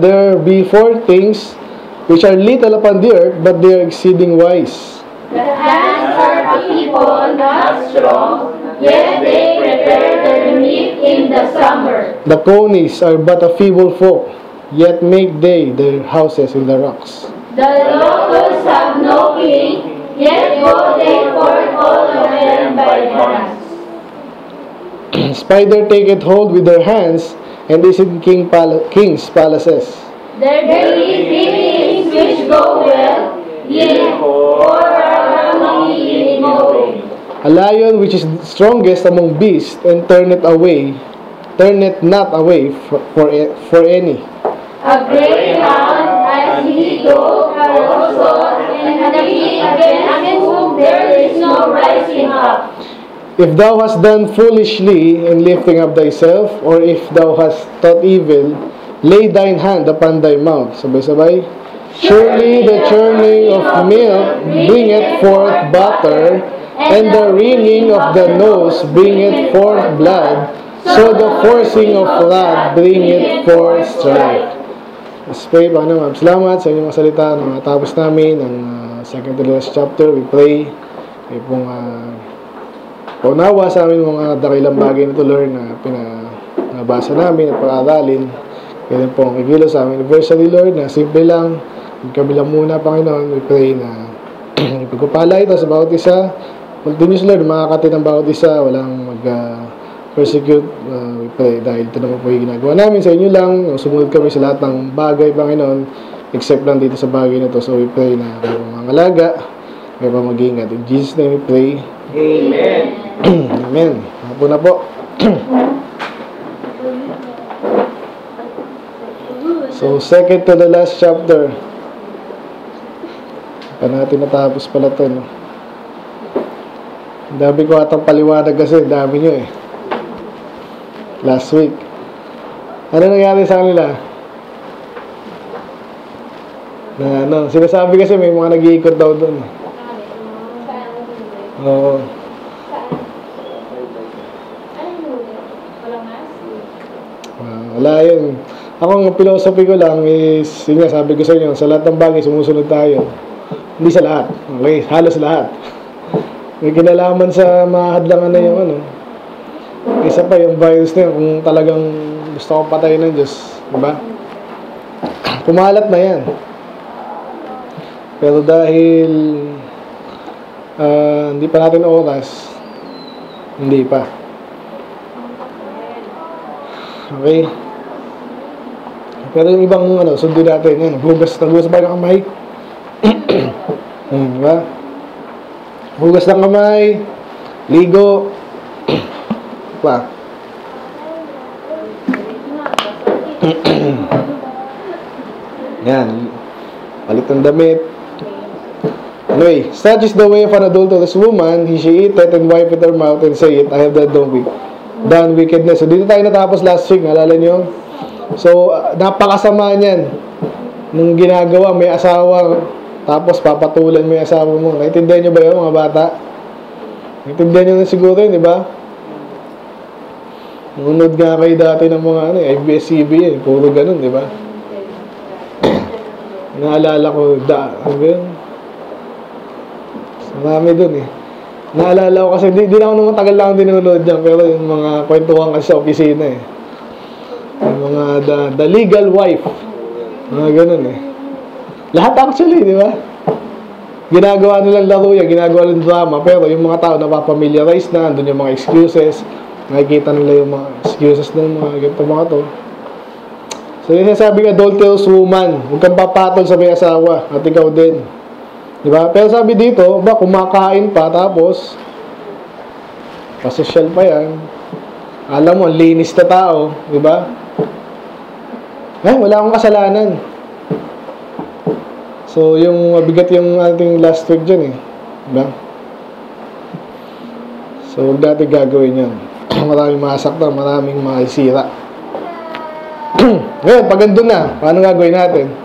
There be four things which are little upon the earth, but they are exceeding wise. The hands are a people not strong, yet they prepare their meat in the summer. The conies are but a feeble folk, yet make they their houses in the rocks. The locusts have no king, yet go they forth all of them by hands. Spider taketh hold with their hands, and is in king pal- king's palaces. There be things which go well, yet four are only in knowing. A lion which is strongest among beasts, and turneth away, turneth not away for, for, for any. A greyhound as he doth also, and he against whom there is no rising up. If thou hast done foolishly in lifting up thyself, or if thou hast taught evil, lay thine hand upon thy mouth. Sabay-sabay. Surely the churning of milk bringeth forth butter, and the wringing of the nose bringeth forth blood, so the forcing of blood bringeth forth strife. Let's pray, Panginoon. Salamat sa inyong mga salita na matapos namin ang uh, second to last chapter. We pray. Kayo pong uh, paunawa sa amin mga dakilang bagay na to, Lord, na pinabasa namin at pag-aralin. Kaya po ang kigilo sa amin anniversary, Lord, na simple lang. Kami lang muna, Panginoon. We pray na ipagpapala ito sa bawat isa. Continuous, Lord, makakati ng bawat isa. Walang mag... Uh, persecute, uh, we pray, dahil ito naman po yung ginagawa namin sa inyo lang, sumunod kami sa lahat ng bagay, Panginoon, except lang dito sa bagay na to. So we pray na kayo mga alaga, kayo pa mag-ingat. In Jesus' name we pray. Amen. Amen. Hapo na po. so, second to the last chapter. Pa natin natapos pala to, no? Dami ko atang paliwanag kasi, dami nyo eh. Last week. Ano nangyari sa kanila? Na ano, sinasabi kasi may mga nag-iikot daw doon. Oo. Ah, wala yun. Ako ang philosophy ko lang is, yun nga sabi ko sa inyo, sa lahat ng bagay sumusunod tayo. Hindi sa lahat. Okay, halos lahat. May kinalaman sa mga hadlangan na yung ano. Isa pa yung virus na yun, kung talagang gusto ko patayin ng Diyos. Diba? Kumalat na yan. Pero dahil ah, hindi pa natin oras, hindi pa. Okay? Pero yung ibang ano, sundo natin, yan, hugas, naghugas ba ng kamay? hmm, diba? Hugas ng kamay, ligo, pa. yan, palit ng damit. Anyway, such is the way of an adulterous woman, he she eat it and wipe it her mouth and say it, I have done wicked, done wickedness. So, dito tayo natapos last week, nalala nyo? So, uh, napakasama niyan. Nung ginagawa, may asawa, tapos papatulan mo yung asawa mo. Naintindihan nyo ba yun, mga bata? Naintindihan nyo na siguro yun, di ba? Nunod nga kayo dati ng mga ano, ABS-CB eh. Puro ganun, di ba? Naalala ko, da, ano ba yun? Marami dun eh. Naalala ko kasi, di, di na ako nung tagal lang dinunood dyan, pero yung mga kwentuhan kasi sa opisina eh. Yung mga the, the legal wife. Mga ganun eh. Lahat actually, di ba? Ginagawa nilang laro yan, ginagawa nilang drama, pero yung mga tao napapamiliarize na, andun yung mga excuses, nakikita nila yung mga excuses ng mga ganito mga to. So yung sinasabi ng adulterous woman, huwag kang papatol sa may asawa, at ikaw din. Di ba? Pero sabi dito, ba, kumakain pa, tapos, pasosyal pa yan. Alam mo, linis na tao, di ba? Eh, wala akong kasalanan. So, yung mabigat yung ating last week dyan eh. Diba? So, huwag natin gagawin yan. maraming masaktan, maraming makisira. Ngayon, pag na, paano gagawin natin?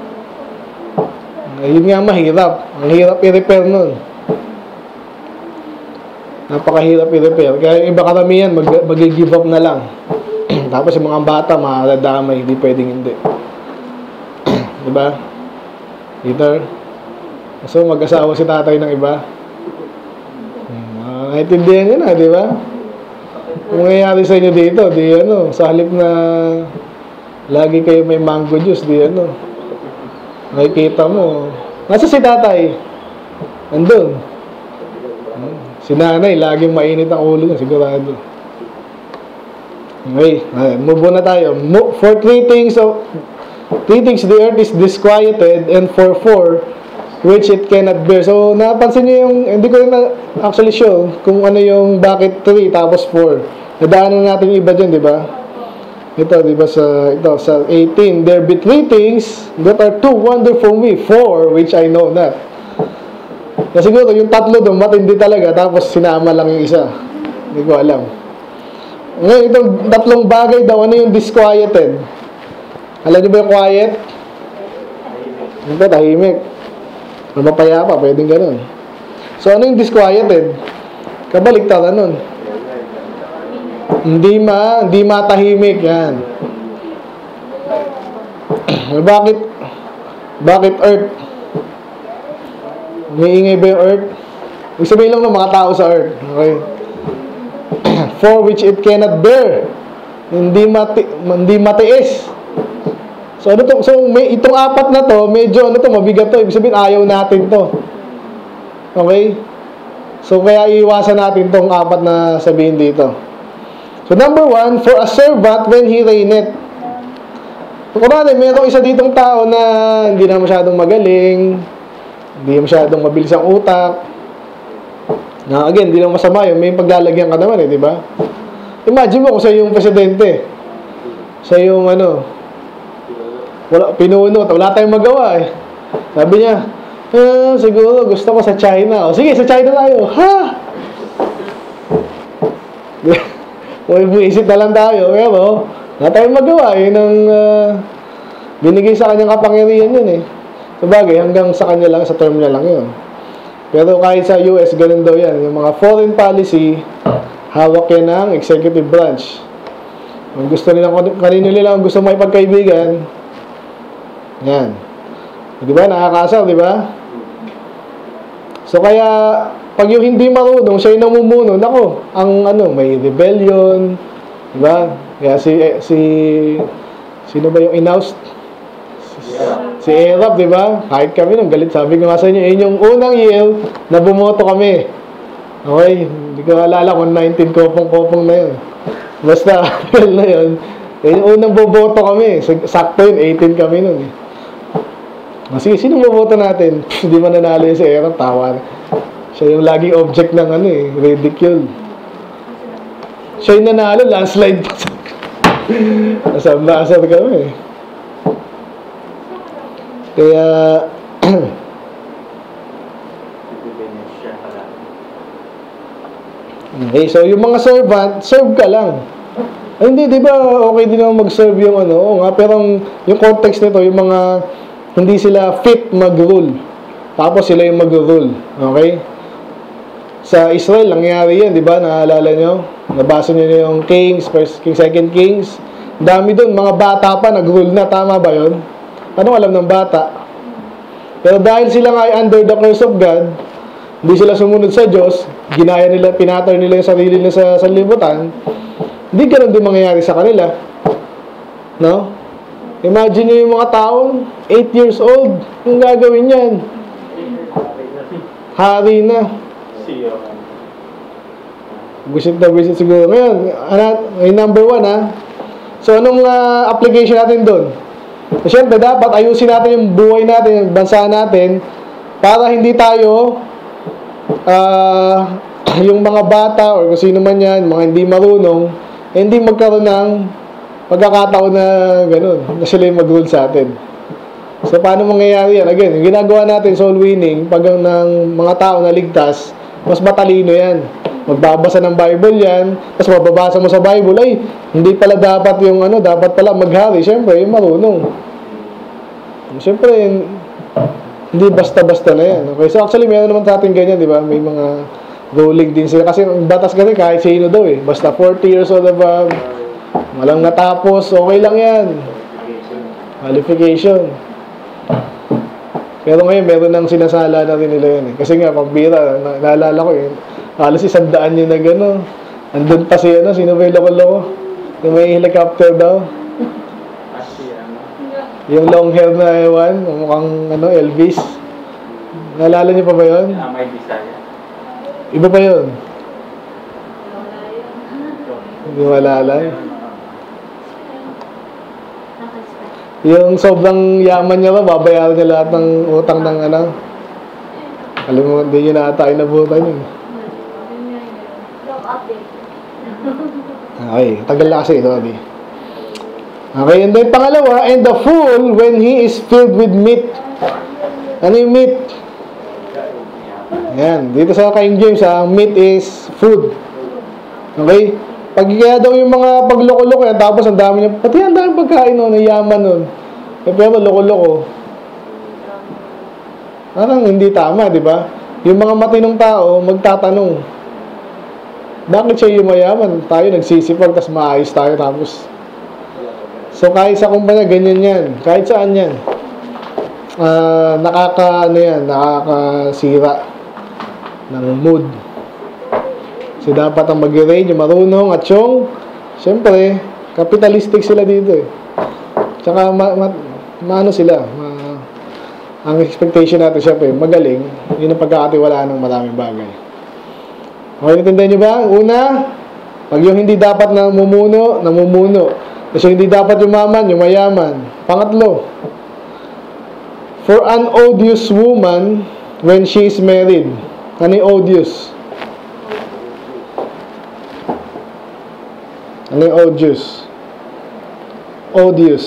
Yun nga mahirap. Ang hirap i-repair nun. Napakahirap i-repair. Kaya iba karamihan, mag, mag-give up na lang. Tapos yung mga bata, makakadamay, hindi pwedeng hindi. Di ba? Peter? So, mag-asawa si tatay ng iba. Hmm, naintindihan niyo na, di ba? Kung nangyayari sa inyo dito, di ano, sa halip na lagi kayo may mango juice, di ano, nakikita mo, nasa si tatay? Andun. Hmm, Si nanay, laging mainit ang ulo niya, sigurado. Okay, uh, move on na tayo. For three things of three things the earth is disquieted and for four which it cannot bear. So, napansin niyo yung, hindi ko na actually sure kung ano yung bakit 3 tapos 4. Nadaanan natin yung iba dyan, di ba? Ito, di ba sa, ito, sa 18. There be three things that are too wonderful for me. Four, which I know not. Na siguro, yung tatlo doon, matindi talaga, tapos sinama lang yung isa. Hindi ko alam. Ngayon, itong tatlong bagay daw, ano yung disquieted? Alam niyo ba yung quiet? Ito, tahimik. Mapayapa, pwedeng ganun. So, ano yung disquieted? Kabaliktaran nun. Hindi ma, hindi matahimik yan. bakit, bakit earth? Umiingay ba yung earth? Ibig lang ng mga tao sa earth. Okay? For which it cannot bear. Hindi mati, hindi matiis. So ano to? So may itong apat na to, medyo ano to, mabigat to. Ibig sabihin ayaw natin to. Okay? So kaya iiwasan natin tong apat na sabihin dito. So number one, for a servant when he reigneth. So, kunwari, mayroong isa ditong tao na hindi na masyadong magaling, hindi masyadong mabilis ang utak. Na again, hindi lang masama yun, may paglalagyan ka naman eh, di ba? Imagine mo kung sa yung presidente, sa yung ano, wala, pinuno, wala tayong magawa eh. Sabi niya, ah, siguro gusto ko sa China. O sige, sa China tayo. Ha? May buisit na lang tayo. Pero, wala tayong magawa. Yun ang ah, binigay sa kanyang kapangyarihan yun eh. Sabagay, hanggang sa kanya lang, sa term niya lang yun. Pero kahit sa US, ganun daw yan. Yung mga foreign policy, hawak yan ng executive branch. Kung gusto nila, kanino nila gusto may pagkaibigan, yan. Di ba? Nakakasar, di ba? So kaya, pag yung hindi marunong, siya yung namumuno, nako, ang ano, may rebellion, di ba? Kaya si, eh, si, sino ba yung in-oust? Si Erap, di ba? Kahit kami nung galit, sabi ko nga sa inyo, yun yung unang year na bumoto kami. Okay, hindi ko alala kung 19 kopong-kopong na yun. Basta, well na yun. Yun yung unang boboto kami. Sakto yun, 18 kami nun. eh. Ah, Sige, sino boboto natin? Hindi man nanalo yun si Erap, tawa na. Siya yung laging object ng ano eh, ridicule. Siya yung nanalo, landslide pa. Asam-asar kami eh. Kaya, okay, so yung mga servant, serve ka lang. Ay, hindi, di ba, okay din naman mag-serve yung ano, oo nga, pero yung context nito, yung mga hindi sila fit mag-rule. Tapos sila yung mag-rule. Okay? Sa Israel, nangyari yan, di ba? Naalala nyo? Nabasa nyo yung Kings, First King, Second Kings. Dami doon, mga bata pa, nag-rule na. Tama ba yun? Anong alam ng bata? Pero dahil sila nga ay under the curse of God, hindi sila sumunod sa Diyos, ginaya nila, pinatter nila yung sarili nila sa sanlibutan, hindi ganun din mangyayari sa kanila. No? Imagine nyo yung mga taong 8 years old, yung gagawin yan. Hari na. Visit na visit siguro. Ngayon, ano, yung number one ha. So, anong ah, application natin doon? So, syempre, dapat ayusin natin yung buhay natin, yung bansa natin, para hindi tayo, ah, yung mga bata, or kung sino man yan, mga hindi marunong, eh, hindi magkaroon ng pagkakataon na ganun, na sila yung mag-rule sa atin. So, paano mangyayari yan? Again, yung ginagawa natin, soul winning, pag ng mga tao na ligtas, mas matalino yan. Magbabasa ng Bible yan, tapos mababasa mo sa Bible, ay, hindi pala dapat yung ano, dapat pala maghari. Siyempre, marunong. Siyempre, hindi basta-basta na yan. Okay? So, actually, meron naman sa atin ganyan, di ba? May mga ruling din sila. Kasi ang batas kasi kahit sino daw eh. Basta 40 years old above, walang natapos, okay lang yan. Qualification. Pero ngayon, meron nang sinasala na rin nila yun eh. Kasi nga, pambira, na, naalala ko yun. Halos isang daan yun na gano'n. Andun pa si ano, sino ba yung loko-loko? Yung may helicopter daw. Ano, Yung long hair na ewan, mukhang ano, Elvis. Naalala niyo pa ba yun? ah, may Bisaya. Iba pa yun? Hindi mo alala. Yung sobrang yaman niya ba, babayaran niya lahat ng utang ng ano. Alam mo, hindi niya na ata inabutan yun. Okay, tagal na kasi ito, Abi. Okay, and then pangalawa, and the fool when he is filled with meat. Ano yung meat? Yan, dito sa King James, ha, meat is food. Okay? Pag daw yung mga pagloko-loko yan, tapos ang dami niya, pati ang dami pagkain nun, ang yaman nun. Eh, pero loko-loko. Parang hindi tama, di ba? Yung mga matinong tao, magtatanong, bakit siya yumayaman? Tayo nagsisipag, tapos maayos tayo, tapos... So, kahit sa kumpanya, ganyan yan. Kahit saan yan. Ah, nakaka, ano yan, nakakasira ng mood. So, dapat ang mag-rain, yung marunong at yung, syempre, capitalistic sila dito eh. Tsaka, ma, ma, maano sila, ma, ang expectation natin, syempre, magaling, yun ang pagkakatiwalaan ng maraming bagay. Okay, natindihan nyo ba? Una, pag yung hindi dapat namumuno, namumuno. Kasi hindi dapat yumaman, yumayaman. Pangatlo, for an odious woman when she is married. Ano yung odious? Ano yung odious? Odious.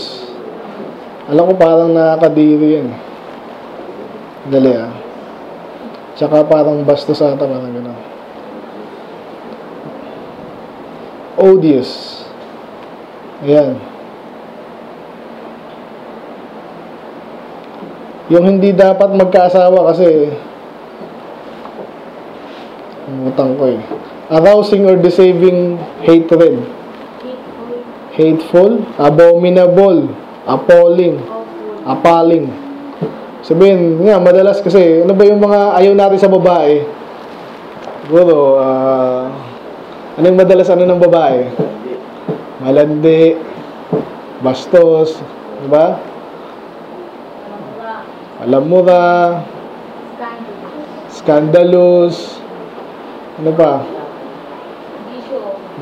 Alam ko parang nakakadiri yan. Dali ah. Tsaka parang bastos ata, parang gano'n. Odious. Ayan. Yung hindi dapat magkaasawa kasi Umutang ko eh. Arousing or deceiving hatred. Hateful, abominable, appalling, appalling. Sabihin, nga, madalas kasi, ano ba yung mga ayaw natin sa babae? Siguro, ah, ano yung madalas ano ng babae? Malandi, bastos, di ba? Alamura, scandalous, ano pa?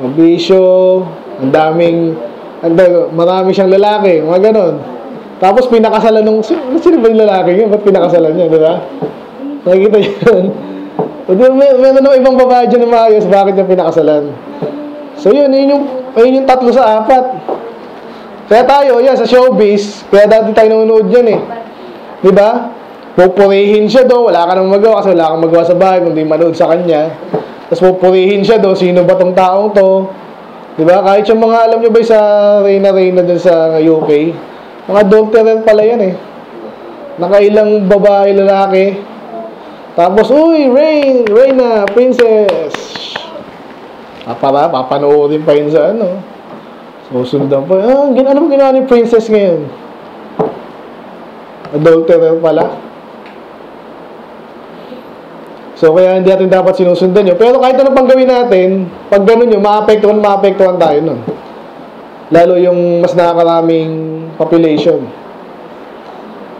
Mabisyo, ang daming, ang da- marami siyang lalaki, mga ganon. Tapos pinakasalan nung, sino, sino ba yung lalaki yun? Ba't pinakasalan niya, di ba? Nakikita niyo yun. So, di, may, meron naman ibang babae dyan na maayos, bakit niya pinakasalan? So yun, yun yung, yun yung tatlo sa apat. Kaya tayo, yan, sa showbiz, kaya dati tayo nanonood yan eh. Di ba? Pupurihin siya do, wala ka nang magawa kasi wala kang magawa sa bahay kundi manood sa kanya. Tapos pupurihin siya do, sino ba tong taong to? Di ba? Kahit yung mga alam nyo ba sa Reyna-Reyna dun sa UK, mga adulterer pala yan eh. Nakailang babae, lalaki. Tapos, uy, Rain, Reyna, princess. Ah, para, papanoorin pa yun sa ano. Susundan pa. Ah, gin ano ba ginawa ni princess ngayon? Adulterer pala. So, kaya hindi natin dapat sinusundan yun. Pero kahit ano pang gawin natin, pag ganun yun, maapektuhan, maapektuhan tayo nun. Lalo yung mas nakakaraming population.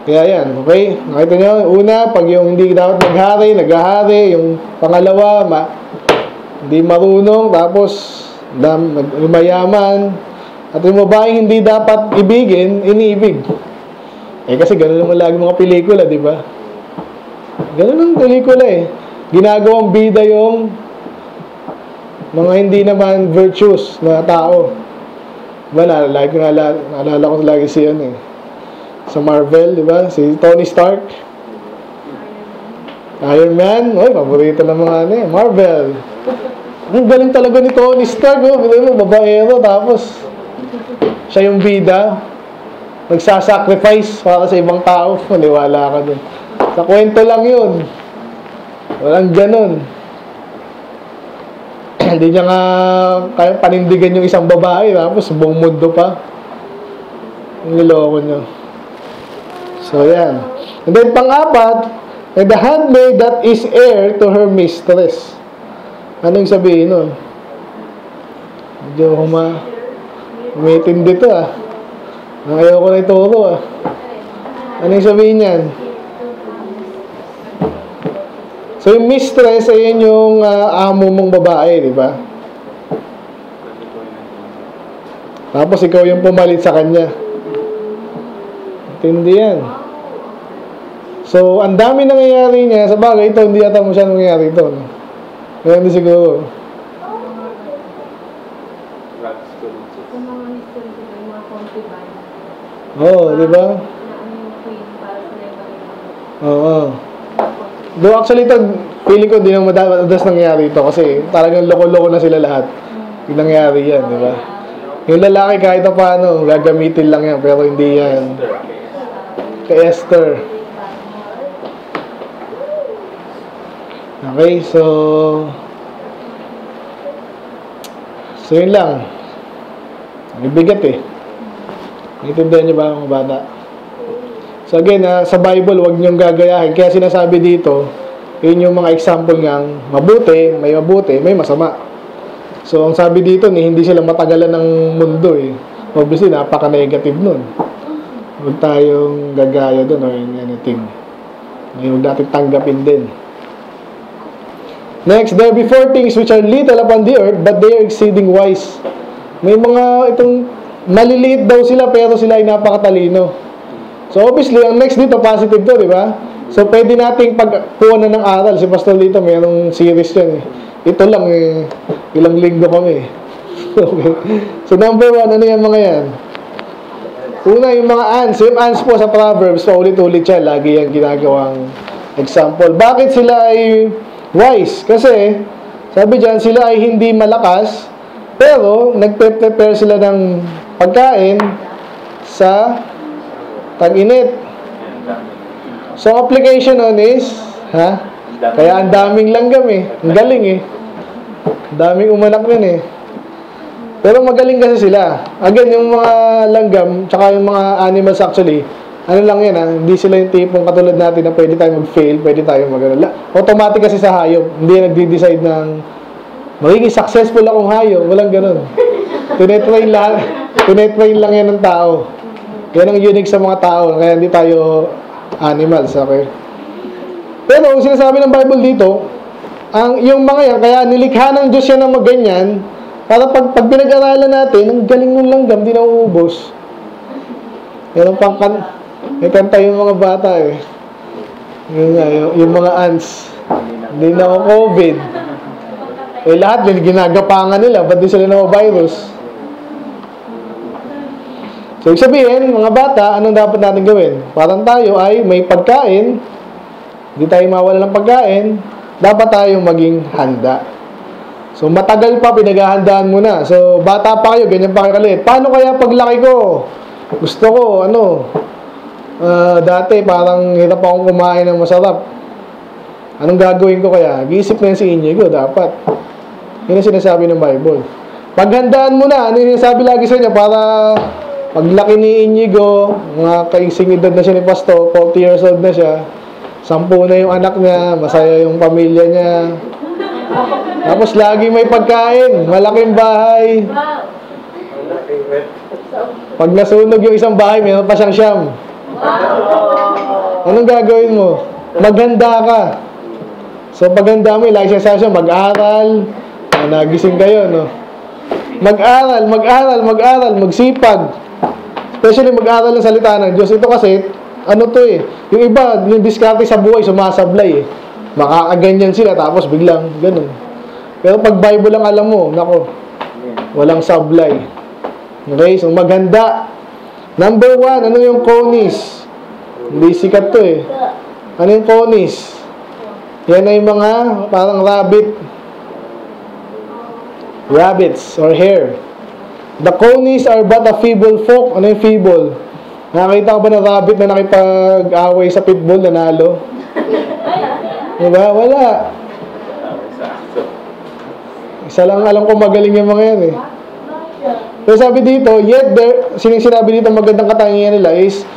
Kaya yan, okay? Nakita nyo, una, pag yung hindi dapat naghari, naghahari. Yung pangalawa, ma hindi marunong, tapos dam, mayaman. At yung babaeng hindi dapat ibigin, iniibig. Eh kasi ganun naman lagi mga pelikula, di ba? Ganun ang pelikula eh. Ginagawang bida yung mga hindi naman virtuous na tao. Diba, naalala naalala, naalala ko lagi si ano eh. Sa Marvel, di ba? Si Tony Stark. Iron Man. Oy, paborito ng mga ano eh. Marvel. Ang galing talaga ni Tony Stark. Oh. Bilo mo, babaero. Tapos, siya yung bida. Nagsasacrifice para sa ibang tao. Maniwala ka dun. Sa kwento lang yun. Walang ganun. Hindi niya nga kaya panindigan yung isang babae. Tapos, buong mundo pa. Niloko niya. So, yan. And then, pang-apat, and the handmaid that is heir to her mistress. Anong sabihin nun? Medyo huma... Umitindi to ah. Ayaw ko na ituro ah. Anong sabihin niyan? So, yung mistress, ayun yung ah, amo mong babae, di ba? Tapos ikaw yung pumalit sa kanya. Tindi yan. So, ang dami nangyayari niya. Sa bagay, ito, hindi yata mo siya nangyayari ito. No? Kaya hindi siguro. Oo, oh, di ba? ano yung Though actually, ito, feeling ko di na madalas nangyayari ito kasi talagang loko-loko na sila lahat. Yung nangyayari yan, di ba? Yung lalaki kahit na paano, gagamitin lang yan, pero hindi yan. Kay Esther. Okay, so... So, yun lang. Ang bigat eh. Naintindihan niyo ba mga bata? So again, ah, sa Bible, wag niyong gagayahin. Kaya sinasabi dito, yun yung mga example ng mabuti, may mabuti, may masama. So ang sabi dito, ni hindi sila matagalan ng mundo eh. Obviously, napaka-negative nun. Huwag tayong gagaya doon or anything. Huwag natin tanggapin din. Next, there be four things which are little upon the earth, but they are exceeding wise. May mga itong maliliit daw sila pero sila ay napakatalino. So obviously, ang next dito positive to, di ba? So pwede nating pagkuha na ng aral. Si Pastor dito, mayroong series yan eh. Ito lang eh, ilang linggo kami. okay. So number one, ano yan mga yan? Una, yung mga ants. Yung ants po sa Proverbs, paulit-ulit siya. Lagi yan ginagawang example. Bakit sila ay wise? Kasi, sabi dyan, sila ay hindi malakas, pero nagpe-prepare sila ng pagkain sa tag-init. So, application nun is, ha? Kaya ang daming langgam eh. Ang galing eh. Daming umanak nun eh. Pero magaling kasi sila. Again, yung mga langgam, tsaka yung mga animals actually, ano lang yan ha, hindi sila yung tipong katulad natin na pwede tayo mag-fail, pwede tayo mag Automatic kasi sa hayop, hindi nagde-decide ng magiging successful akong hayop, walang ganun. Tinetrain lang, tinetrain lang yan ng tao. Yan ang unique sa mga tao, kaya hindi tayo animals, okay? Pero sinasabi ng Bible dito, ang yung mga yan, kaya nilikha ng Diyos yan ng maganyan, para pag, pag pinag-aralan natin, ang galing ng langgam, di na uubos. Yan ang pangkan, may kanta yung mga bata eh. Yun nga, yung, yung mga ants. Hindi na ako COVID. Eh lahat ginagapangan nila, ba't di sila na virus? So, ibig sabihin, mga bata, anong dapat natin gawin? Parang tayo ay may pagkain, hindi tayo mawala ng pagkain, dapat tayong maging handa. So, matagal pa, pinaghahandaan mo na. So, bata pa kayo, ganyan pa kayo kalit. Paano kaya paglaki ko? Gusto ko, ano, ah, dati parang hirap akong kumain ng masarap. Anong gagawin ko kaya? Giisip na si Inigo, dapat. Yun ang sinasabi ng Bible. Paghandaan mo na, ano yung sinasabi lagi sa inyo, para paglaki ni Inigo, mga kaising edad na siya ni Pasto, 40 years old na siya, sampu na yung anak niya, masaya yung pamilya niya. Tapos lagi may pagkain, malaking bahay. Pag nasunog yung isang bahay, mayroon pa siyang siyam. Anong gagawin mo? Maghanda ka. So paghanda mo, lagi siya siya, mag-aral. Nagising kayo, no? Mag-aral, mag-aral, mag-aral, magsipag. Especially mag-aral ng salita ng Diyos. Ito kasi, ano to eh, yung iba, yung diskarte sa buhay, sumasablay eh. Makakaganyan sila, tapos biglang, ganun. Pero pag Bible lang alam mo, nako, walang sablay. Okay, so maghanda. Number one, ano yung conis? Hindi sikat to eh. Ano yung conis? Yan ay mga parang rabbit. Rabbits or hare. The conies are but a feeble folk. Ano yung feeble? Nakakita ka ba ng rabbit na nakipag-away sa pitbull, nanalo? Diba? Wala. Isa lang alam ko magaling yung mga yan eh. Pero sabi dito, yet there, sining sinabi dito magandang katangian nila is,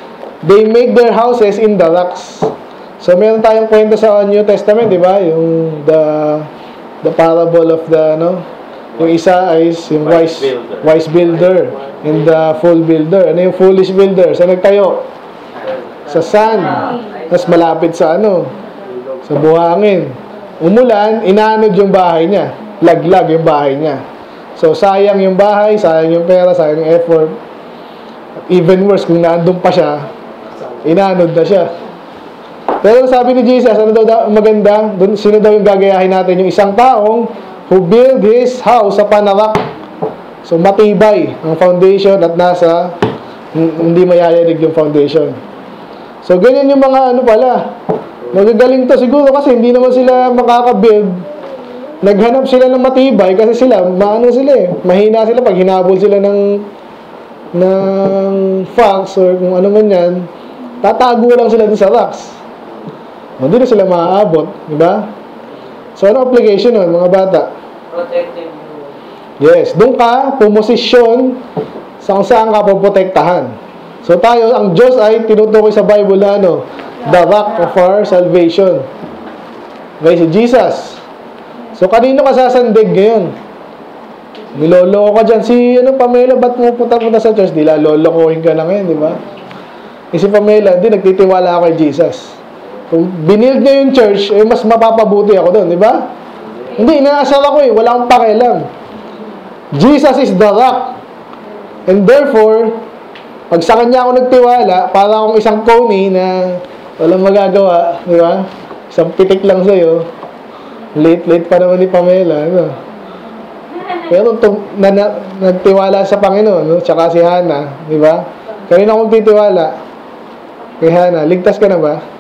they make their houses in the rocks. So meron tayong kwento sa New Testament, di ba? Yung the the parable of the ano, yung isa ay yung wise Wise builder. and the fool builder. Ano yung foolish builder? Sa nagtayo? Sa sand. Tapos malapit sa ano? Sa buhangin. Umulan, inanod yung bahay niya. Laglag yung bahay niya. So, sayang yung bahay, sayang yung pera, sayang yung effort. Even worse, kung naandun pa siya, inanod na siya. Pero sabi ni Jesus, ano daw da- maganda? Dun, sino daw yung gagayahin natin? Yung isang taong who build his house sa panarak. So, matibay ang foundation at nasa hindi mayayanig yung foundation. So, ganyan yung mga ano pala. Magagaling to siguro kasi hindi naman sila makaka-build. Naghanap sila ng matibay kasi sila, maano sila eh. Mahina sila pag hinabol sila ng ng fox or kung ano man yan. Tatago lang sila sa rocks. Hindi na sila maaabot, di ba? So, ano application nun, mga bata? Protective. Yes, doon ka pumosisyon sa kung saan ka poprotektahan. So tayo, ang Diyos ay tinutukoy sa Bible na ano, the rock of our salvation. Okay, si Jesus. So kanino ka sasandig ngayon? Niloloko ka dyan. Si ano, Pamela, ba't mo punta-punta sa church? Di la, lolokohin ka na ngayon, di ba? Eh, si Pamela, di, nagtitiwala ako kay Jesus. Kung binild niya yung church, eh, mas mapapabuti ako doon, di ba? Hindi, inaasar ako eh. Wala akong pakialam. Jesus is the rock. And therefore, pag sa kanya ako nagtiwala, para akong isang coney na walang magagawa, di ba? Isang pitik lang sa'yo. Late-late pa naman ni Pamela, ano? Pero tum, na, na, nagtiwala sa Panginoon, no? Tsaka si Hana, di ba? Kanina akong titiwala. Kay Hana, ligtas ka na ba?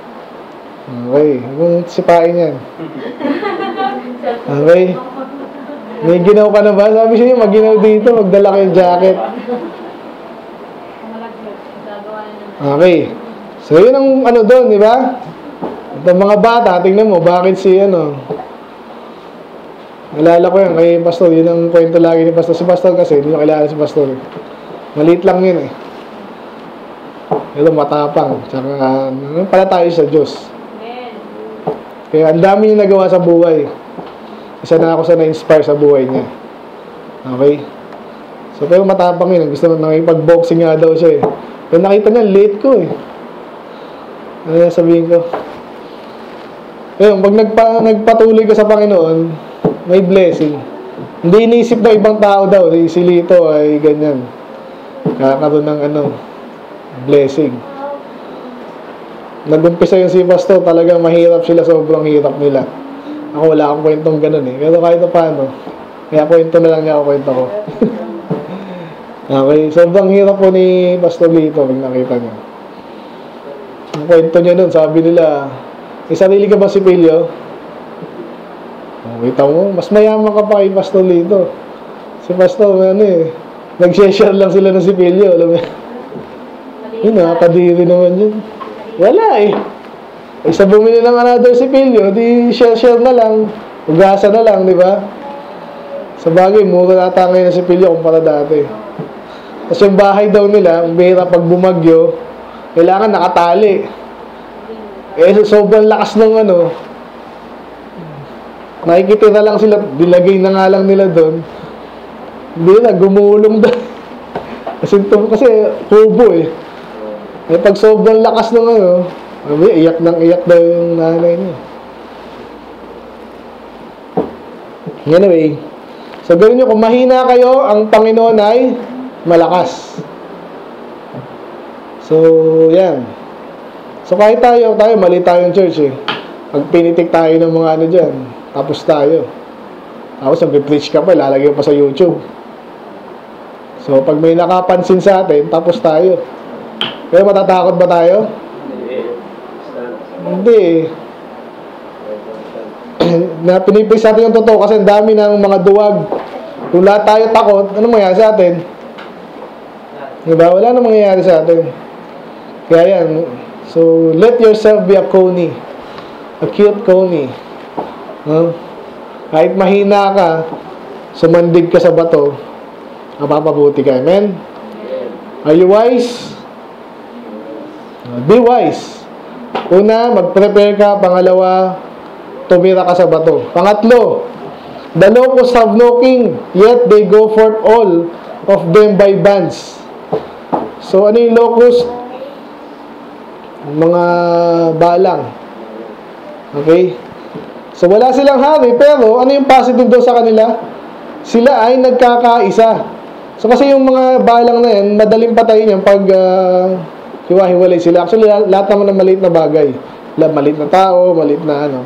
Okay, kung sipain yan. Okay. May ginaw ka na ba? Sabi siya maginaw dito, magdala kayong jacket. Okay. So, yun ang ano doon, di ba? At mga bata, tingnan mo, bakit si ano, Nalala ko yan kay Pastor, yun ang kwento lagi ni Pastor. Si Pastor kasi, hindi nyo kilala si Pastor. Maliit lang yun eh. Pero matapang. Tsaka, ano pala tayo sa Diyos. Kaya ang dami niya nagawa sa buhay. Isa na ako sa na-inspire sa buhay niya. Okay? So, pero matapang yun. Gusto na nakipag-boxing nga daw siya eh. Pero nakita niya, late ko eh. Ano yung sabihin ko? Ayun, pag nagpa, nagpatuloy ka sa Panginoon, may blessing. Hindi iniisip ng ibang tao daw, si Lito ay ganyan. Kakaroon ng ano, blessing. Nag-umpisa yung si Pastor, talagang mahirap sila, sobrang hirap nila. Ako wala akong kwentong ganun eh. Pero kahit pa paano, kaya kwento na lang niya ako kwento ko. okay, sobrang hirap po ni Pastor Lito pag nakita niyo. Ang kwento niya nun, sabi nila, may sarili ka ba si Pilio? Oh, kita mo, mas mayaman ka pa kay Pastor Lito. Si Pastor, ano eh, nag-share lang sila ng sipilyo, alam mo. Yun, nakakadiri naman yun. Wala eh. Eh, sa bumili ng another sipilyo, di share-share na lang. Ugasa na lang, di ba? Sa bagay, mura nata ngayon ng sipilyo kumpara dati. Tapos yung bahay daw nila, ang bihira pag bumagyo, kailangan nakatali. Eh, sobrang lakas ng ano, nakikitira lang sila, dilagay na nga lang nila doon. Hindi na, gumulong daw. Kasi, kasi kubo eh. Eh, pag sobrang lakas ng ano, sabi, iyak nang iyak daw yung nanay niya. Anyway, so gawin kung mahina kayo, ang Panginoon ay malakas. So, yan. So, kahit tayo, tayo, mali tayong church eh. Pag pinitik tayo ng mga ano dyan, tapos tayo. Tapos, nag-preach ka pa, lalagay pa sa YouTube. So, pag may nakapansin sa atin, tapos tayo. Pero matatakot ba tayo? Hindi na pinipis natin yung totoo kasi ang dami ng mga duwag. Kung lahat tayo takot, ano mangyayari sa atin? Diba? Wala na mangyayari sa atin. Kaya yan. So, let yourself be a coney. A cute coney. No? Kahit mahina ka, sumandig ka sa bato, mapapabuti ka. Amen? Are you wise? Be wise. Una, mag-prepare ka. Pangalawa, tumira ka sa bato. Pangatlo, the locusts have no king, yet they go forth all of them by bands. So, ano yung locust? Mga balang. Okay? So, wala silang hari, pero ano yung positive doon sa kanila? Sila ay nagkakaisa. So, kasi yung mga balang na yan, madaling patayin yan pag uh, hiwa-hiwalay sila. Actually, lahat naman ng maliit na bagay. Maliit na tao, maliit na ano.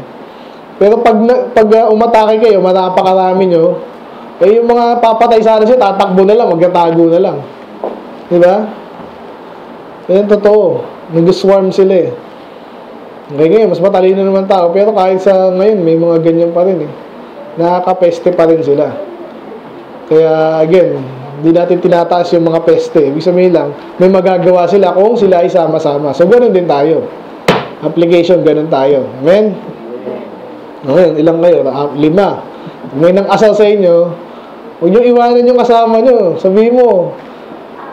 Pero pag, pag uh, umatake kayo, matapakarami nyo, eh yung mga papatay sana siya, tatakbo na lang, magkatago na lang. Di ba? Yan totoo. Nag-swarm sila eh. Okay, ngayon, mas matalino naman tao. Pero kahit sa ngayon, may mga ganyan pa rin eh. Nakakapeste pa rin sila. Kaya, again, hindi natin tinataas yung mga peste. Ibig sabihin lang, may magagawa sila kung sila ay sama-sama. So, ganun din tayo. Application, ganun tayo. Amen? Ngayon, ilang kayo? Ah, Lima. May nang asal sa inyo, huwag nyo iwanan yung kasama nyo. Sabihin mo,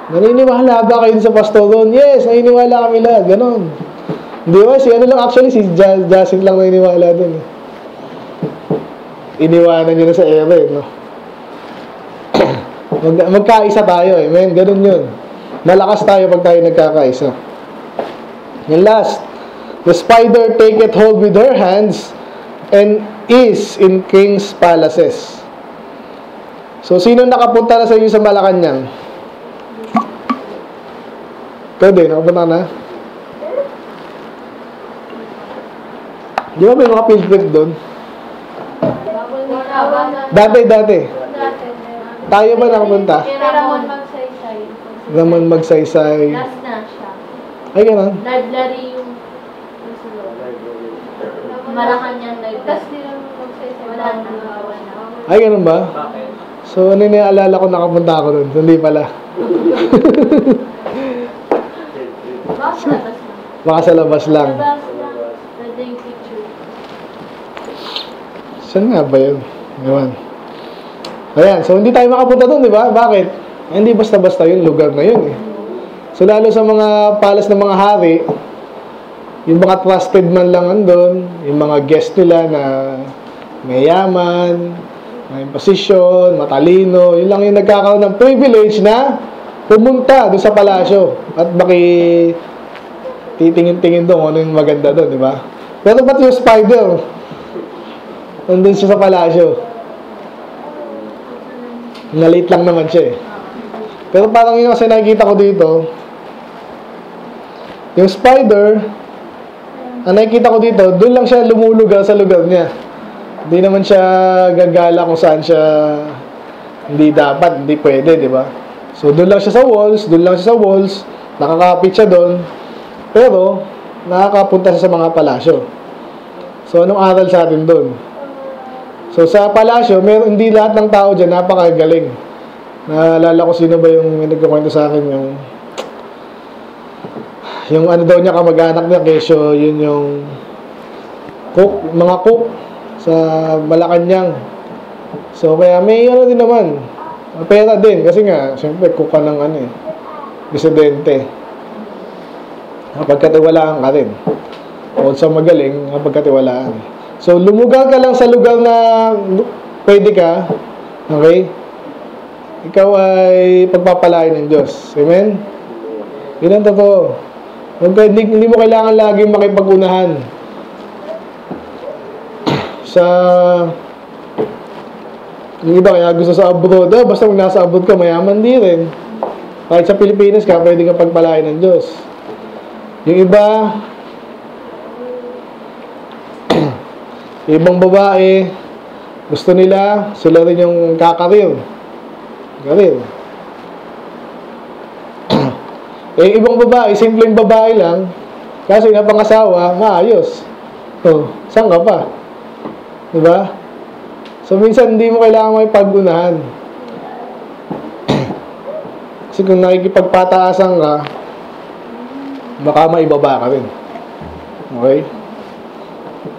naniniwala ba kayo sa pastor doon? Yes, naniniwala kami lahat. Ganon. Hindi ba? Si ano lang, actually, si Jas Jasin lang naniniwala doon. Eh. Iniwanan nyo na sa ere, no? Mag magkaisa tayo, eh. Man, ganun yun. Malakas tayo pag tayo nagkakaisa. And last, the spider taketh hold with her hands and is in king's palaces. So, sino nakapunta na sa inyo sa Malacanang? Din, nakapunta ka na? Di ba may mga field trip doon? Dati, dati. Tayo ba nakapunta? Ramon magsaysay. Ramon magsaysay. Last na siya. Ay, ganun. Library yung. Malacanang library. Tapos di naman magsaysay. Wala na. Ay, ganun ba? Bakit? So, ano yung naalala ko nakapunta ako doon? Hindi pala. Baka sa labas na. Baka sa labas lang. Saan nga ba yun? Ewan. Ayan, so hindi tayo makapunta doon, di ba? Bakit? Eh, hindi basta-basta yung lugar na yun eh. So lalo sa mga palas ng mga hari, yung mga trusted man lang andun, yung mga guest nila na mayaman, may posisyon, matalino, yun lang yung nagkakaroon ng privilege na pumunta doon sa palasyo at baki titingin-tingin doon ano yung maganda doon, di ba? Pero ba't yung spider? Nandun siya sa palasyo. Nalit lang naman siya eh. Pero parang yun kasi nakikita ko dito, yung spider, ang nakikita ko dito, doon lang siya lumulugar sa lugar niya. Hindi naman siya gagala kung saan siya hindi dapat, hindi pwede, di ba? So, doon lang siya sa walls, doon lang siya sa walls, nakakapit siya doon, pero, nakakapunta siya sa mga palasyo. So, anong aral sa atin doon? So, sa palasyo, meron, hindi lahat ng tao dyan, napakagaling. Naalala ko sino ba yung may nagkakwento sa akin, yung yung ano daw niya kamag-anak niya, kesyo, yun yung cook, mga cook sa Malacanang. So, kaya may ano din naman, pera din, kasi nga, siyempre, cook ka ng ano eh, presidente. Kapag katiwalaan ka rin. O sa magaling, kapag katiwalaan. So, lumugar ka lang sa lugar na pwede ka, okay? Ikaw ay pagpapalain ng Diyos. Amen? Yun ang totoo. Ka, hindi, hindi mo kailangan laging makipag-unahan. Sa yung iba kaya gusto sa abroad, ah, basta kung nasa abroad ka, mayaman di rin. Kahit sa Pilipinas ka, pwede ka pagpalain ng Diyos. Yung iba, ibang babae, gusto nila, sila rin yung kakarir. Karir. eh, ibang babae, simpleng babae lang, kasi napangasawa, maayos. Oh, saan ka pa? Diba? So, minsan hindi mo kailangan may pag-unahan. Kasi kung nakikipagpataasan ka, baka maibaba ka rin. Okay?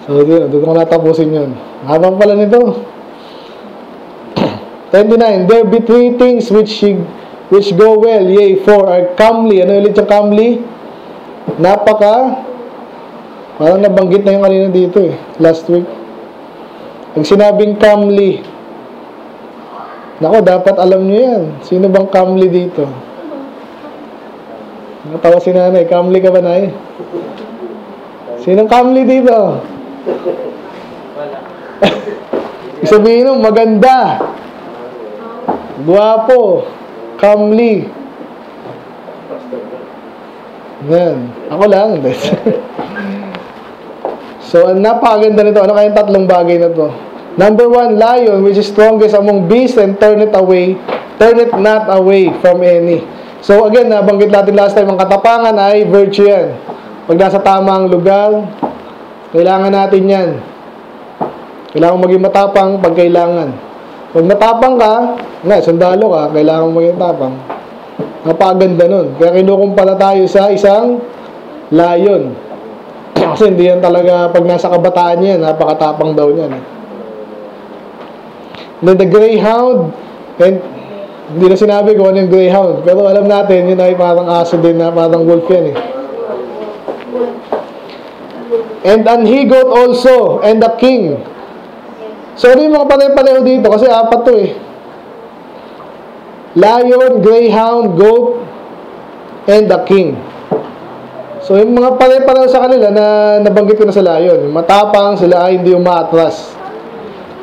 So, doon ko natapusin yun. Habang pala nito. 29. There be three things which she, which go well, yea, four are comely. Ano ulit yung comely? napaka, parang nabanggit na yung kanina dito eh, last week. Yung sinabing comely. Nako, dapat alam nyo yan. Sino bang comely dito? Natawa si nanay. Comely ka ba, nay? Sinong comely dito? Wala. Sabihin mo, maganda. Guwapo. Comely. Yan. Ako lang. so, napakaganda nito. Ano kayang tatlong bagay na to? Number one, lion, which is strongest among beasts and turn it away, turn it not away from any. So, again, nabanggit natin last time, ang katapangan ay virtue yan. Pag nasa tamang lugar, kailangan natin yan. Kailangan maging matapang pag kailangan. Pag matapang ka, nga, sundalo ka, kailangan maging tapang. Napakaganda nun. Kaya kinukumpara tayo sa isang lion. Kasi hindi yan talaga, pag nasa kabataan niya, napakatapang daw niyan. Then the greyhound, and hindi na sinabi kung ano yung greyhound. Pero alam natin, yun ay parang aso din na parang wolf yan eh. And an he-goat also, and the king. So, ano mga pare-pareho dito? Kasi apat to eh. Lion, greyhound, goat, and the king. So, yung mga pare-pareho sa kanila na nabanggit ko na sa lion. Matapang, sila ay hindi umaatras.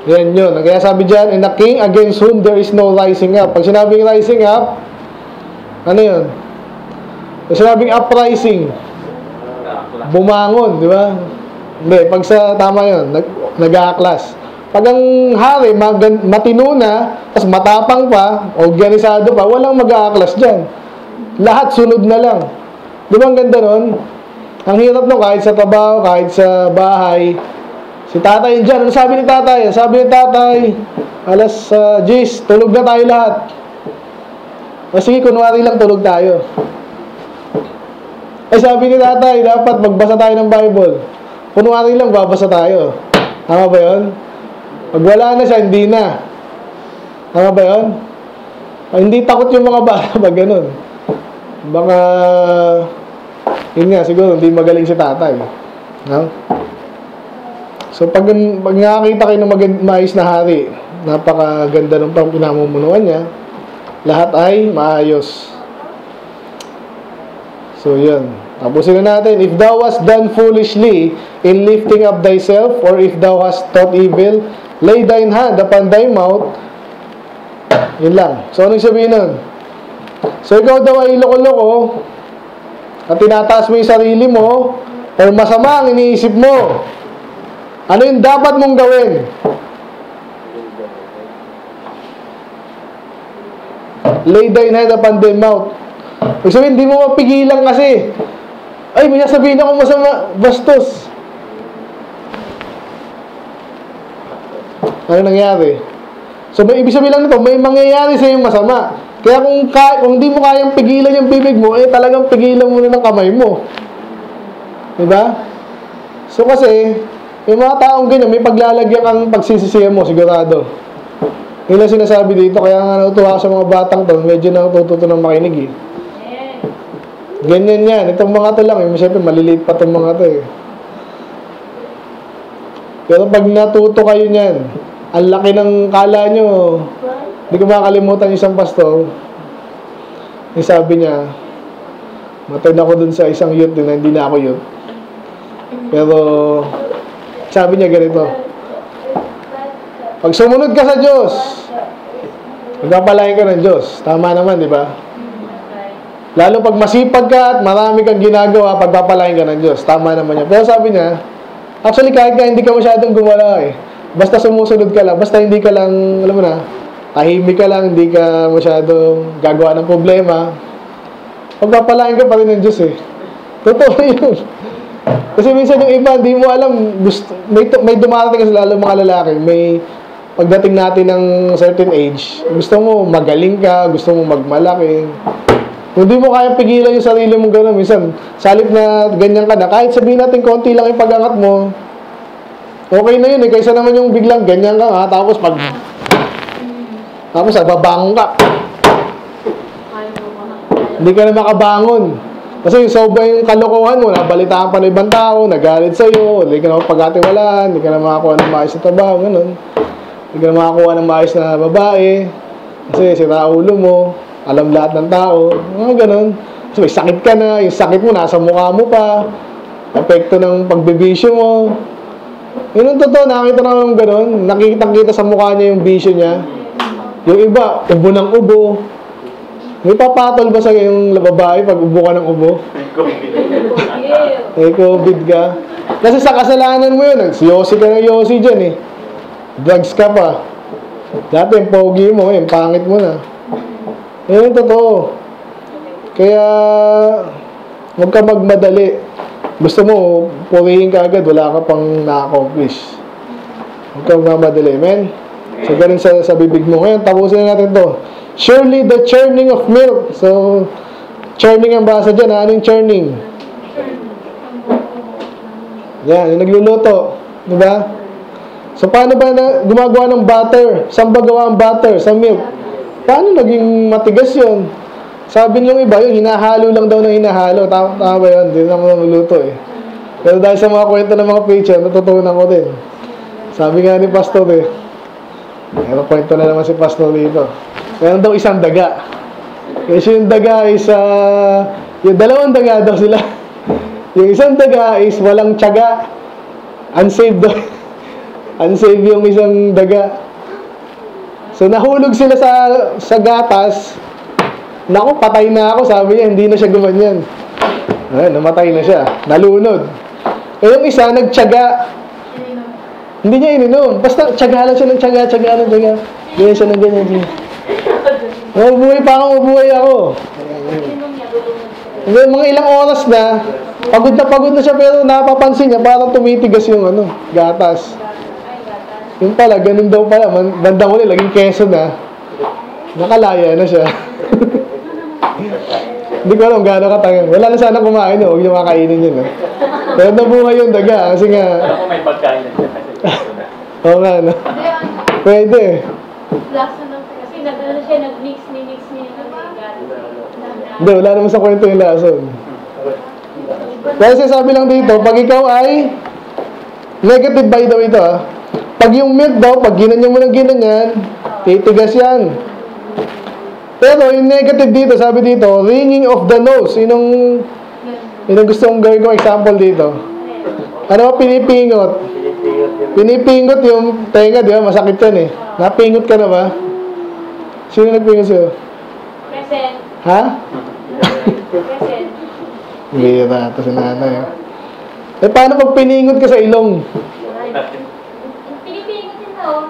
Yan yun. Kaya sabi dyan, and the king against whom there is no rising up. Pag sinabing rising up, ano yun? Pag sinabing uprising, bumangon, di ba? Hindi, pag sa tama yun, nag, nag-aaklas. Pag ang hari, matino na, tapos matapang pa, organisado pa, walang mag-aaklas dyan. Lahat sunod na lang. Di ba ang ganda nun? Ang hirap nun, kahit sa trabaho, kahit sa bahay, Si tatay dyan, ano sabi ni tatay? Sabi ni tatay, alas uh, Jis, tulog na tayo lahat. O sige, kunwari lang tulog tayo. Eh sabi ni tatay, dapat magbasa tayo ng Bible. Kunwari lang, babasa tayo. Tama ba yun? Pag wala na siya, hindi na. Tama ba yun? Ah, hindi takot yung mga bata pag ganun. Baka, yun nga, siguro, hindi magaling si tatay. No? So, pag, pag nakakita kayo ng magand, maayos na hari, napakaganda ng pang pinamumunuan niya, lahat ay maayos. So, yun. Tapusin na natin. If thou hast done foolishly in lifting up thyself, or if thou hast taught evil, lay thine hand upon thy mouth. Yun lang. So, anong sabihin nun? So, ikaw daw ay loko-loko, at tinataas mo yung sarili mo, or masama ang iniisip mo, ano yung dapat mong gawin? Lay thine hand upon thy mouth. Ibig sabihin, hindi mo mapigilan kasi. Ay, may sasabihin ako masama. Bastos. Ano nangyari? So, may ibig sabihin lang nito, may mangyayari sa yung masama. Kaya kung, ka, kung di mo kayang pigilan yung bibig mo, eh talagang pigilan mo na ng kamay mo. Diba? So, kasi, yung mga taong ganyan, may paglalagyan ang pagsisisihan mo, sigurado. Yun ang sinasabi dito, kaya nga natutuwa sa mga batang to, medyo natututo ng makinig eh. Ganyan yan. Itong mga to lang, eh. siyempre maliliit pa itong mga to eh. Pero pag natuto kayo niyan, ang laki ng kala nyo, hindi ko makakalimutan yung isang pastor, yung sabi niya, matay ako dun sa isang youth din na hindi na ako youth. Pero, sabi niya ganito, pag sumunod ka sa Diyos, magpapalain ka ng Diyos. Tama naman, di ba? Lalo pag masipag ka at marami kang ginagawa, pagpapalain ka ng Diyos. Tama naman yan. Pero sabi niya, actually kahit ka hindi ka masyadong gumala eh. Basta sumusunod ka lang, basta hindi ka lang, alam mo na, tahimik ka lang, hindi ka masyadong gagawa ng problema, pagpapalain ka pa rin ng Diyos eh. Totoo yun. Kasi minsan yung iba, hindi mo alam, gusto, may, may dumarating kasi lalo mga lalaki, may pagdating natin ng certain age, gusto mo magaling ka, gusto mo magmalaki. Kung mo kaya pigilan yung sarili mo gano'n, minsan, salip na ganyan ka na, kahit sabihin natin konti lang yung pag-angat mo, okay na yun eh, kaysa naman yung biglang ganyan ka ha, tapos pag, tapos babangon ka, hindi ka na makabangon. Kasi yung sobra yung kalokohan mo, nabalitaan pa ng ibang tao, nagalit sa'yo, hindi ka na pagkatiwalaan, hindi ka na makakuha ng maayos na trabaho, ganun. Hindi ka na makakuha ng maayos na babae, kasi sira ulo mo, alam lahat ng tao, mga ganun. So, may sakit ka na, yung sakit mo nasa mukha mo pa, epekto ng pagbibisyo mo. Yun ang totoo, nakita na ng ganun, nakikita-kita sa mukha niya yung bisyo niya. Yung iba, ubo ng ubo. May papatol ba sa yung babae pag ubo ka ng ubo? May COVID ka. Kasi sa kasalanan mo yun, nagsiyosi ka ng yosi dyan eh. Drugs ka pa. Dati yung pogi mo, yung pangit mo na. Yun yung totoo. Kaya, huwag ka magmadali. Gusto mo, purihin ka agad, wala ka pang na-accomplish. Huwag ka magmadali, men. So, ganun sa, sa bibig mo. Ngayon, tapusin na natin to. Surely the churning of milk. So, churning ang basa dyan. ha? Anong churning? Yan, yung nagluluto. Di ba? So, paano ba na gumagawa ng butter? Saan ba gawa ang butter? Sa milk. Paano naging matigas yun? Sabi nung iba, yun, hinahalo lang daw ng hinahalo. Tama, tama ba yun? Hindi na ako naluluto eh. Pero dahil sa mga kwento ng mga preacher, natutunan ko din. Sabi nga ni Pastor eh, Meron kwento na naman si Pastor dito. Meron daw isang daga. Kasi yung daga is, ah, yung dalawang daga daw sila. yung isang daga is walang tiyaga. Unsaved daw. Unsaved yung isang daga. So nahulog sila sa sa gatas. Naku, patay na ako. Sabi niya, hindi na siya gumanyan. Ayun, namatay na siya. Nalunod. Eh yung isa, nagtiyaga. Hindi niya ininom. Basta tiyaga lang siya ng tiyaga, tiyaga lang, tiyaga. Ganyan siya ng ganyan. Mabuhay pa ako, mabuhay ako. Hindi, mga ilang oras na, pagod na pagod na siya pero napapansin niya parang tumitigas yung ano, gatas. Yung pala, ganun daw pala. Bandang uli, laging keso na. Nakalaya na siya. Hindi ko alam gaano katagal. Wala na sana kumain, no? huwag niyo makainin yun. No? Pero nabuhay yung daga kasi nga, Ako may pagkain na oo nga, no? Pwede. Lasa ng kasi nag-ano siya, nag-mix ni mix ni ano Hindi, wala naman sa kwento yung lason. Kasi sabi lang dito, pag ikaw ay negative by the way ito ah. Pag yung milk daw, pag ginanyan mo ng ginanyan, titigas yan. Pero yung negative dito, sabi dito, ringing of the nose. Yun yun ang gusto kong gawin ko example dito. Ano ba pinipingot? Pinipingot yung tenga, di ba? Masakit yan eh. Napingot ka na ba? Sino nagpingot sa'yo? Present. Ha? Present. Bira, ito si nanay. ah. Eh, paano pag piningot ka sa ilong? Yun.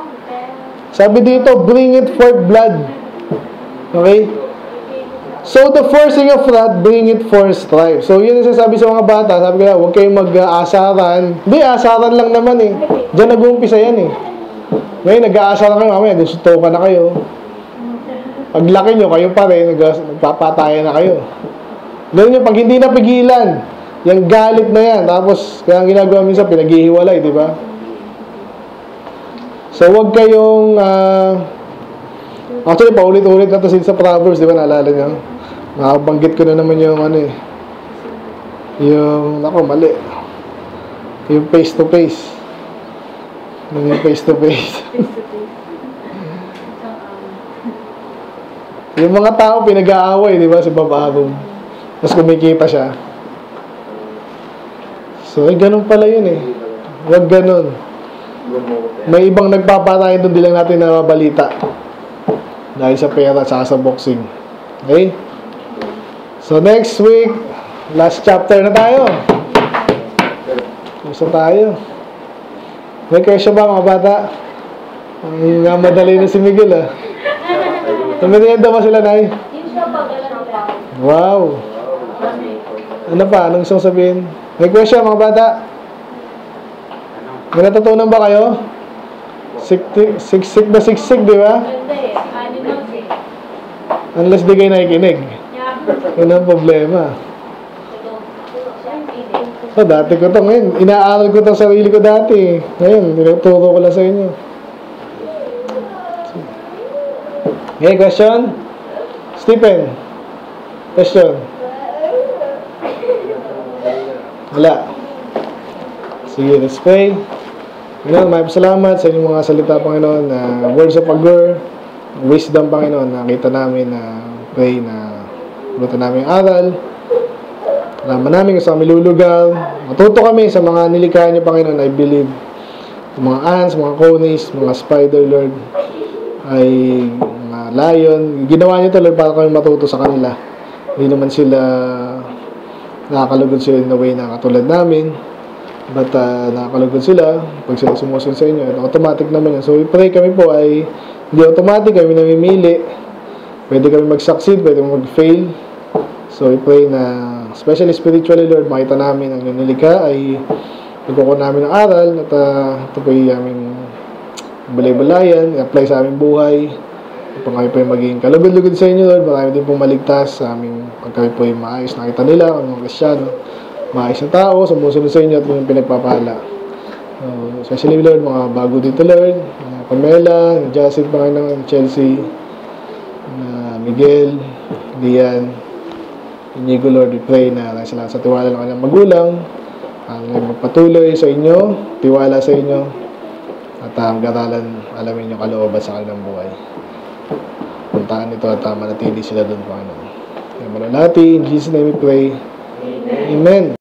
Sabi dito, bring it forth blood. Okay? So, the forcing of wrath, bring it forth strife. So, yun ang sasabi sa mga bata. Sabi ko huwag kayong mag-aasaran. Hindi, asaran lang naman eh. Diyan nag-uumpisa yan eh. Ngayon, nag-aasaran kayo, mamaya, dusutokan na kayo. Paglaki nyo, kayo pa rin, nag- nagpapatayan na kayo. Ganun yung pag hindi napigilan, yung galit na yan, tapos kaya ang ginagawa minsan, pinaghihiwalay, di ba? So, huwag kayong, ah, actually, paulit-ulit na to sin sa Proverbs, di ba, naalala nyo? Nakabanggit ko na naman yung, ano eh, yung, ako, mali. Yung face-to-face. Yung face-to-face. yung mga tao pinag-aaway, di ba, si Babagong. Tapos kumikita siya. So, eh, ganun pala yun eh. Huwag ganun. May ibang nagpapatayin doon, di lang natin nababalita. Dahil sa pera saka sa boxing. Okay? So, next week, last chapter na tayo. Gusto tayo. May question ba mga bata? Ang madali na si Miguel ah. Tumitiyan ba sila, Nay? Wow. Ano pa? Anong gusto sabihin? May question mga bata? May natutunan ba kayo? Siksik, siksik na siksik, di ba? Eh. Unless di kayo nakikinig. Yun ang problema. So, dati ko to ngayon. Inaaral ko to sarili ko dati. Ngayon, tinuturo ko lang sa inyo. Okay, question? Stephen? Question? Wala. Sige, let's pray. Panginoon, may salamat sa inyong mga salita, Panginoon, na words of agor, wisdom, Panginoon, nakita namin na pray na buta namin aral. Alaman namin kung saan lulugal. Matuto kami sa mga nilikha niyo, Panginoon, I believe. Mga ants, mga conies, mga spider, Lord, ay mga lion. Ginawa niyo to, Lord, para kami matuto sa kanila. Hindi naman sila nakakalugod sila in a way na katulad namin. But uh, nakakalugod sila pag sila sumusunod sa inyo. Automatic naman yan. So pray kami po ay hindi automatic kami namimili. Pwede kami mag-succeed, pwede mag-fail. So we pray na, especially spiritually Lord, makita namin ang iyong nilikha ay pagkukuha namin ng aral at uh, ito po yung aming balay-balayan, i-apply sa aming buhay. Upang kami po yung maging kalugod-lugod sa inyo, Lord. Marami din po maligtas sa aming pag kami po yung maayos nakita nila, ang mga kristyano. Maayos na tao, sumusunod sa inyo at yung pinagpapala. So, especially, Lord, mga bago dito, Lord. Mga Pamela, Jacid, Panginoon, Chelsea, na Miguel, Lian, Inigo, Lord, we pray na lang sila sa tiwala ng kanyang magulang, ang magpatuloy sa inyo, tiwala sa inyo, at ang garalan, alamin yung kalooban sa kanilang buhay. Puntaan ito at uh, manatili sila doon, Panginoon. Kaya manalati, in Jesus' name we pray. Amen.